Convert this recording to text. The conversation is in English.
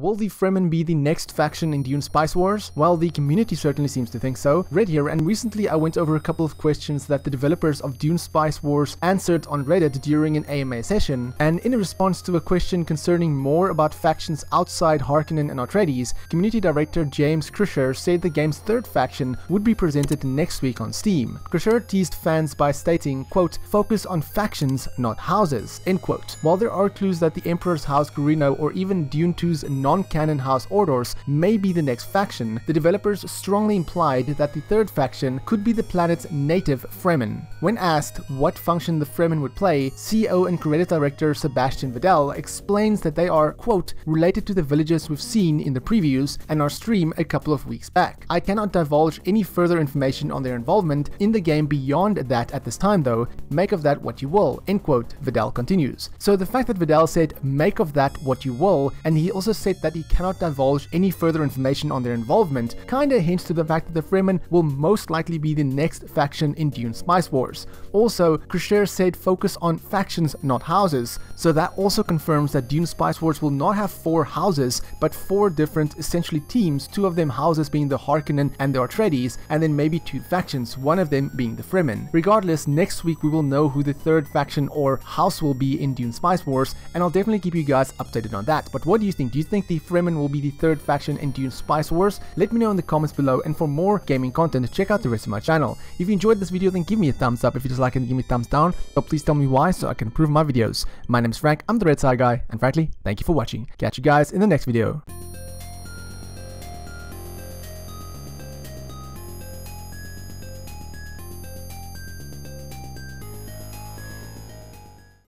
Will the Fremen be the next faction in Dune Spice Wars? Well, the community certainly seems to think so. Red here, and recently I went over a couple of questions that the developers of Dune Spice Wars answered on Reddit during an AMA session, and in response to a question concerning more about factions outside Harkonnen and Atreides, community director James Krisher said the game's third faction would be presented next week on Steam. Krisher teased fans by stating, quote, focus on factions, not houses, end quote. While there are clues that the Emperor's House Corrino or even Dune 2's non-canon House Ordos may be the next faction, the developers strongly implied that the third faction could be the planet's native Fremen. When asked what function the Fremen would play, CEO and creative director Sebastian Vidal explains that they are, quote, related to the villages we've seen in the previews and our stream a couple of weeks back. I cannot divulge any further information on their involvement in the game beyond that at this time though, make of that what you will, end quote, Vidal continues. So the fact that Vidal said make of that what you will, and he also said that he cannot divulge any further information on their involvement, kinda hints to the fact that the Fremen will most likely be the next faction in Dune Spice Wars. Also, Krisher said focus on factions, not houses, so that also confirms that Dune Spice Wars will not have four houses, but four different essentially teams, two of them houses being the Harkonnen and the Atreides, and then maybe two factions, one of them being the Fremen. Regardless, next week we will know who the third faction or house will be in Dune Spice Wars, and I'll definitely keep you guys updated on that. But what do you think? Do you think the Fremen will be the third faction in Dune Spice Wars? Let me know in the comments below, and for more gaming content, check out the rest of my channel. If you enjoyed this video, then give me a thumbs up. If you dislike it, give me a thumbs down. But please tell me why so I can improve my videos. My name is Frank, I'm the Red Tie Guy, and frankly, thank you for watching. Catch you guys in the next video.